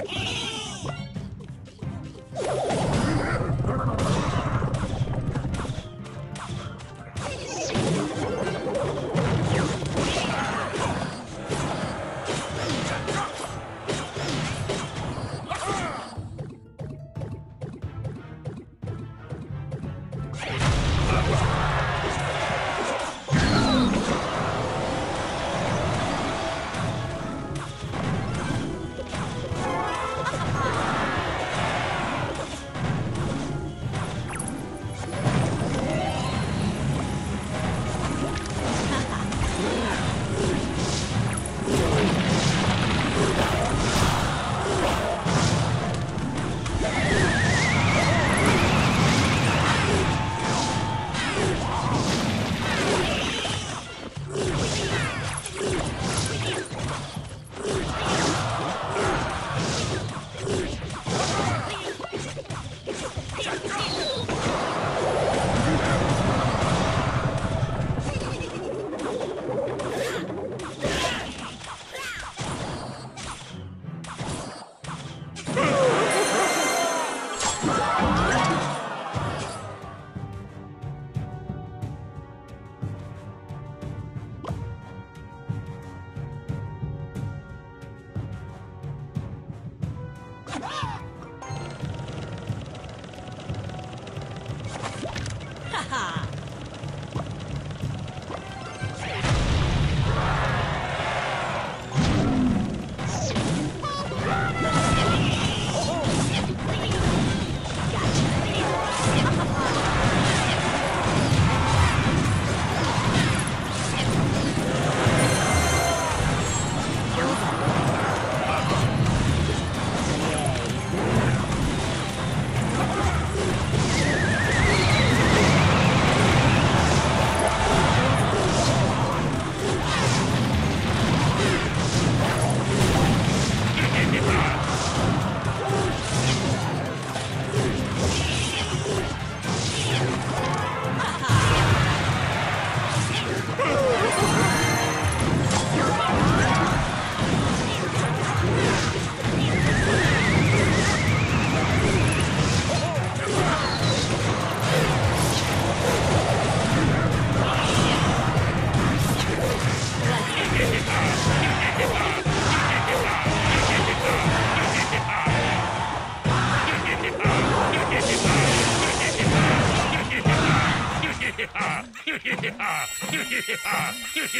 Yeah.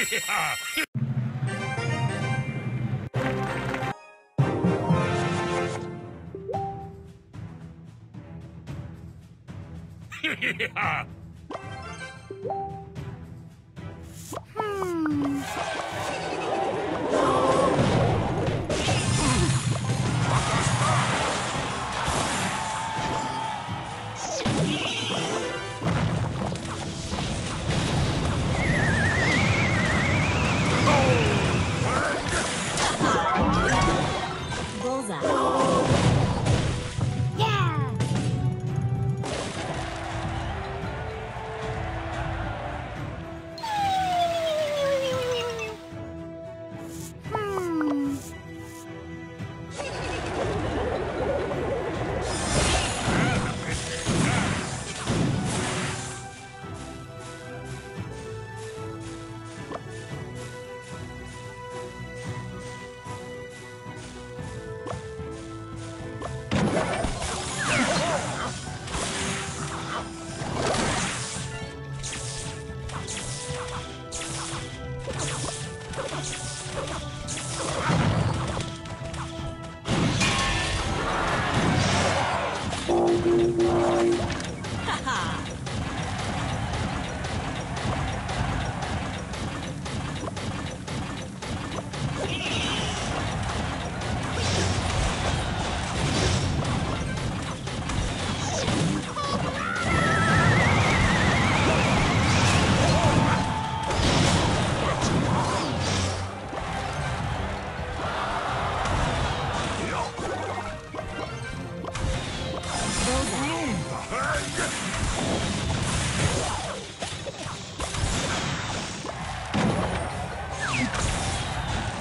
Bullseye. Hmm.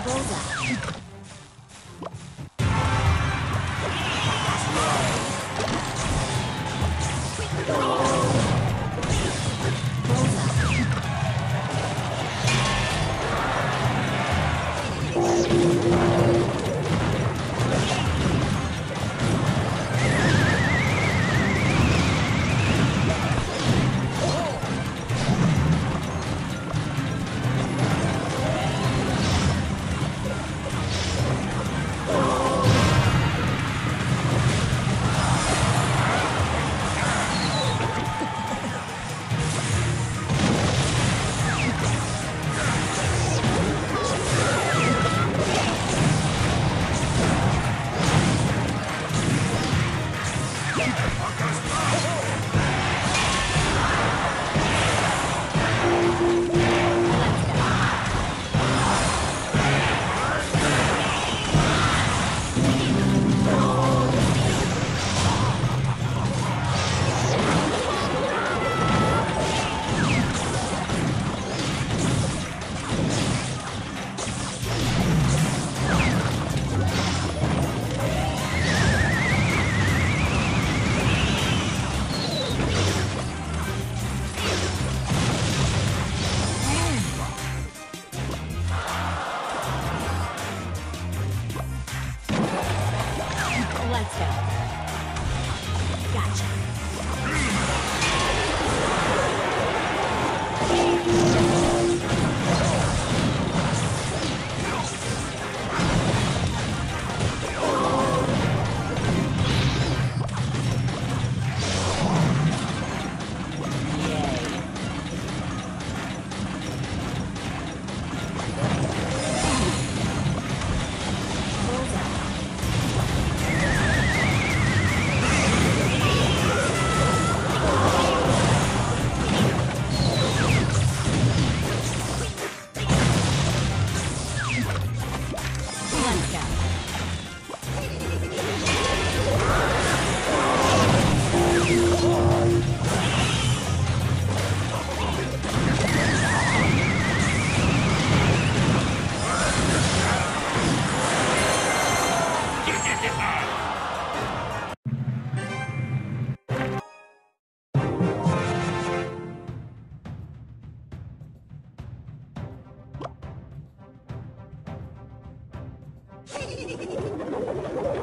Bulldog. 行ってみて。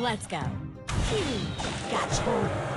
Let's go. Gotcha.